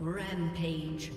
Rampage.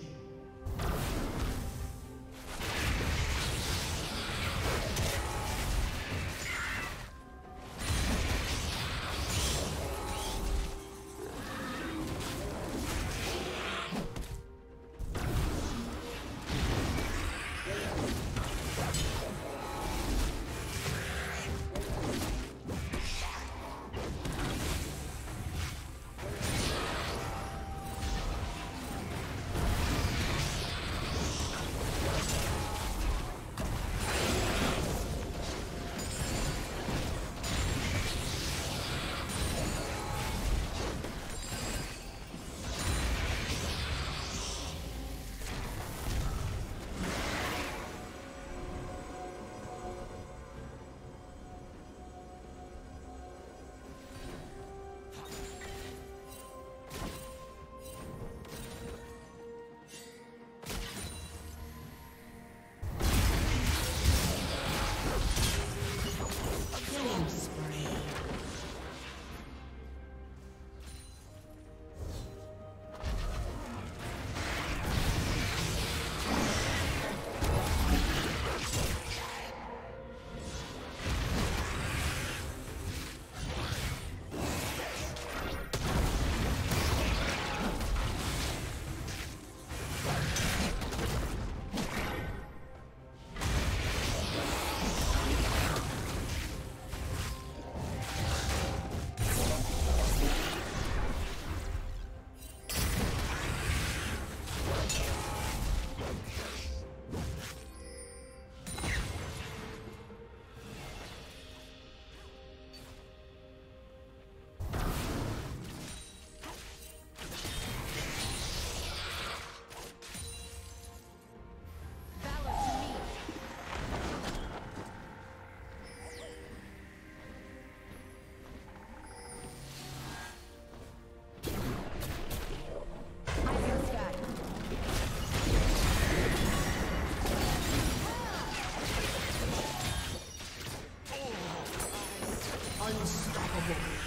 Thank you.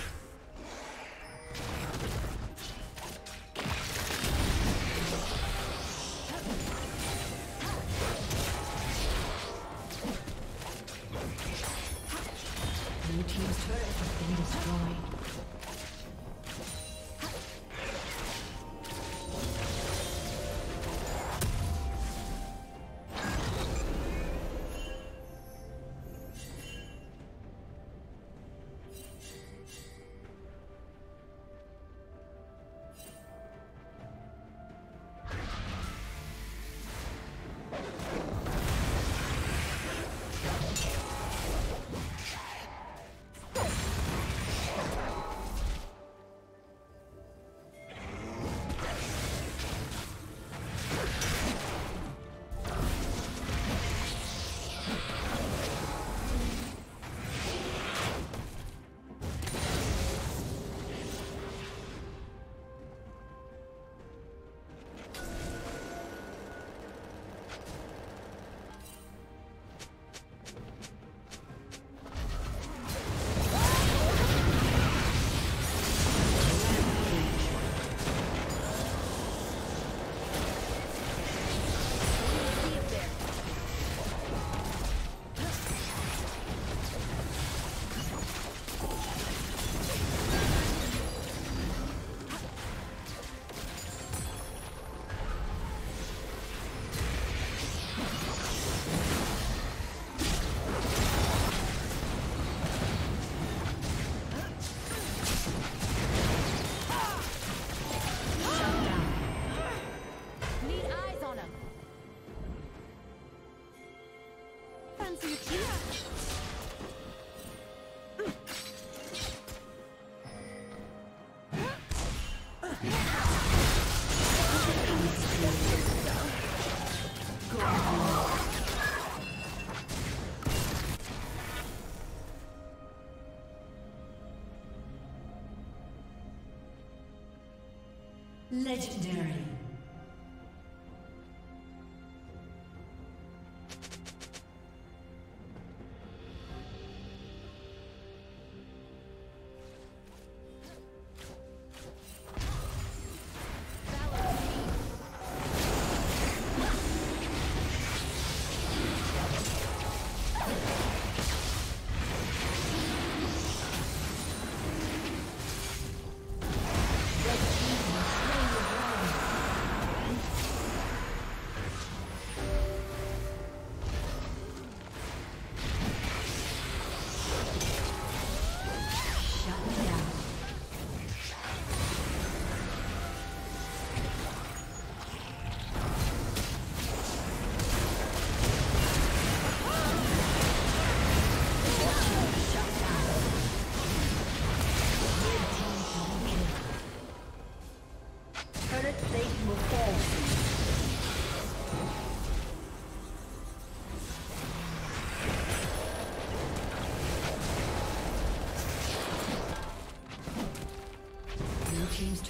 Legendary.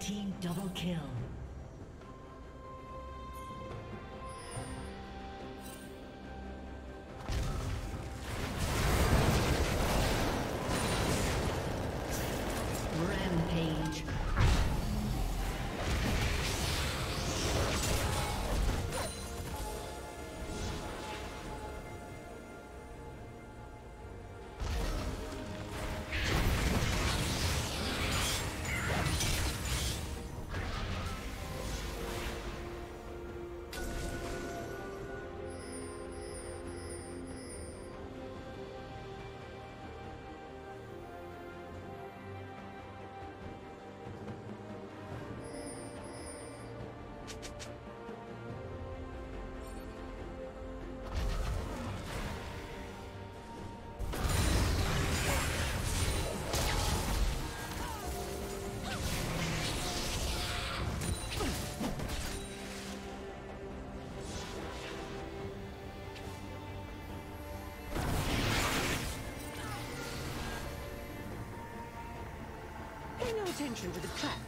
Team double kill. No attention to the trap.